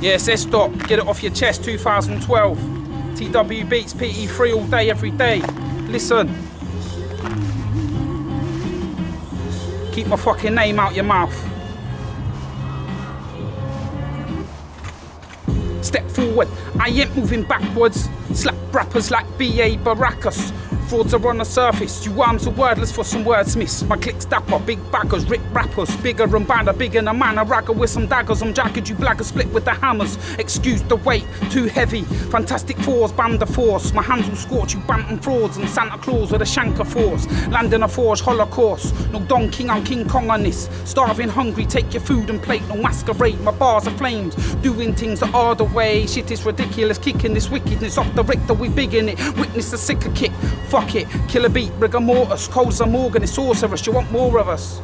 Yes, S dot, get it off your chest, 2012. TW beats PE3 all day, every day. Listen. Keep my fucking name out your mouth. Step forward, I ain't moving backwards. Slap rappers like B.A. Baracus. Frauds are on the surface, you arms are wordless for some wordsmiths. My click's dapper, big backers, rip rappers, bigger and badder, bigger than a man, a ragger with some daggers. I'm jagged, you blaggers split with the hammers. Excuse the weight, too heavy. Fantastic fours, band of force. My hands will scorch you, bantam frauds and Santa Claus with a shanker force. Land in a forge, holocaust. No Don King, I'm King Kong on this. Starving, hungry, take your food and plate, no masquerade. My bars are flames, doing things the way. Shit is ridiculous, kicking this wickedness off the Richter, we big in it. Witness the sicker kick. Fuck it, kill a beat, rigor mortis, cold as a Morgan, it's sorceress, you want more of us.